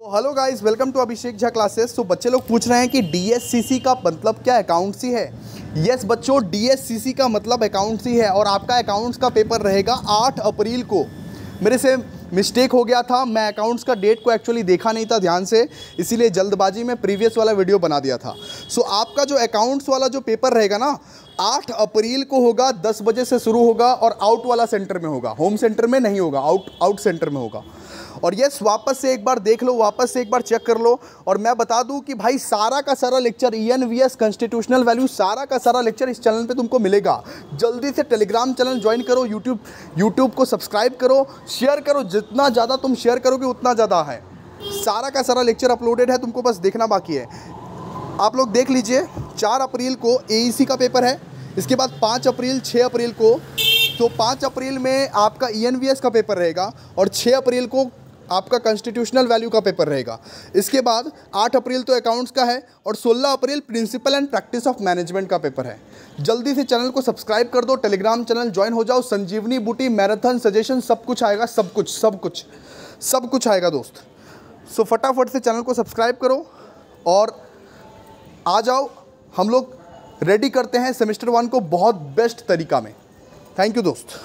तो hello guys welcome to Abhishek Jha classes तो बच्चे लोग पूछ रहे हैं कि डीएससीसी का मतलब क्या अकाउंट्सी है? यस yes, बच्चों डीएससीसी का मतलब अकाउंट्सी है और आपका अकाउंट्स का पेपर रहेगा 8 अप्रैल को। मेरे से मिस्टेक हो गया था मैं अकाउंट्स का डेट को एक्चुअली देखा नहीं था ध्यान से इसीलिए जल्दबाजी में प्रीवियस वाला वीडियो बना दिया था। सो so, आपका जो अकाउंट्स वाला जो पेपर रहेगा ना 8 अप्रैल को होगा 10 बजे से शुरू होगा और आउट वाला सेंटर में होगा। होम सेंटर में नहीं होगा आउट आउट सेंटर में होगा। और यस वापस से एक बार देख लो, वापस से एक बार चेक कर लो। और मैं बता दूँ कि भाई, सारा का सारा lecture E N V S constitutional value सारा का सारा लेक्चर इस चैनल पे तुमको मिलेगा। जल्दी से टेलीग्राम चैनल ज्वाइन करो यूट्यूब यूट्यूब को सब्सक्राइब करो शेयर करो, जितना ज़्यादा तुम शेयर करोगे, उतना ज़्यादा है। सारा का सारा लेक्चर अपलोडेड है, तुमको बस देखना बाकी है। आप लोग देख लीजिए, चार अप्रैल को ए e का पेपर है, इसके बाद पाँच अप्रैल छः अप्रैल को। तो पाँच अप्रैल में आपका ई e का पेपर रहेगा, और छः अप्रैल को आपका कॉन्स्टिट्यूशनल वैल्यू का पेपर रहेगा। इसके बाद 8 अप्रैल तो अकाउंट्स का है और 16 अप्रैल principle and practice of management का पेपर है। जल्दी से चैनल को सब्सक्राइब कर दो टेलीग्राम चैनल ज्वाइन हो जाओ, संजीवनी बूटी मैराथन सजेशन सब कुछ आएगा, सब कुछ सब कुछ सब कुछ आएगा दोस्त। सो फटाफट से चैनल को सब्सक्राइब करो और आ जाओ। हम लोग रेडी करते हैं सेमेस्टर वन को बहुत बेस्ट तरीका में। थैंक यू दोस्त।